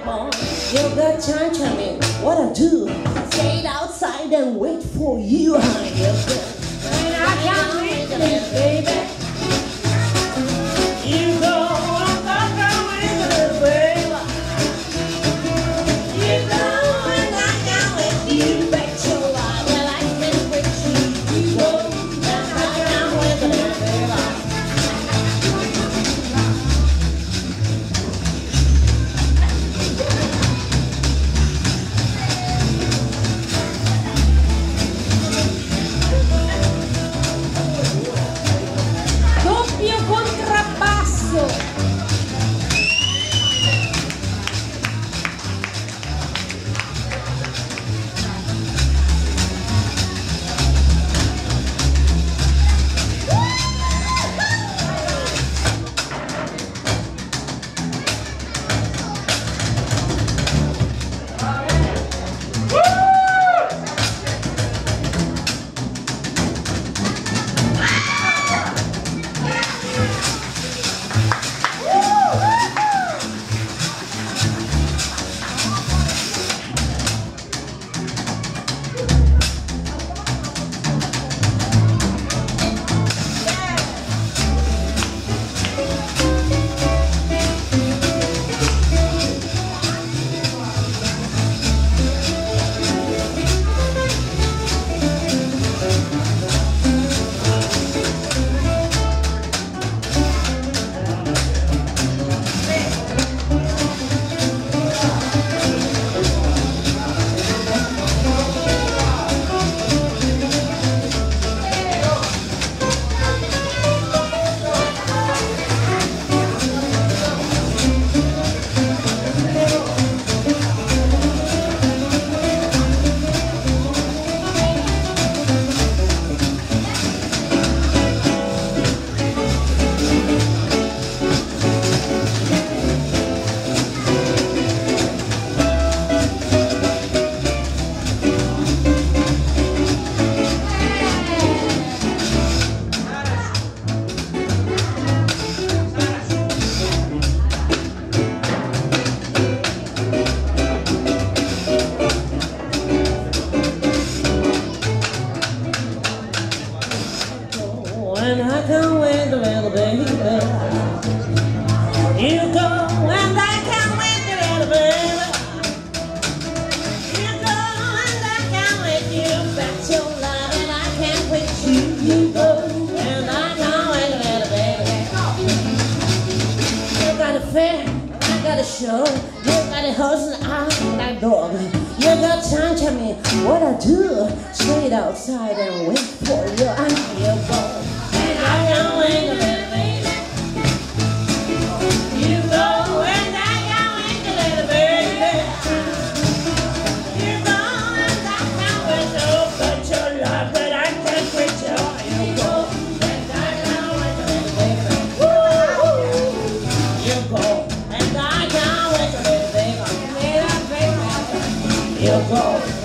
You got time, charming, what I do Stayed outside and wait for you, honey. And I can't wait a little baby. You go and I can't wait a little baby. You go and I can't wait. You bet your life and I can't wait. You you go and I can't wait a little baby. You got a fair, I got a show. You got a horse and I got a dog. You got time to me what I do. Straight outside and wait for you. I'm here, boy. Go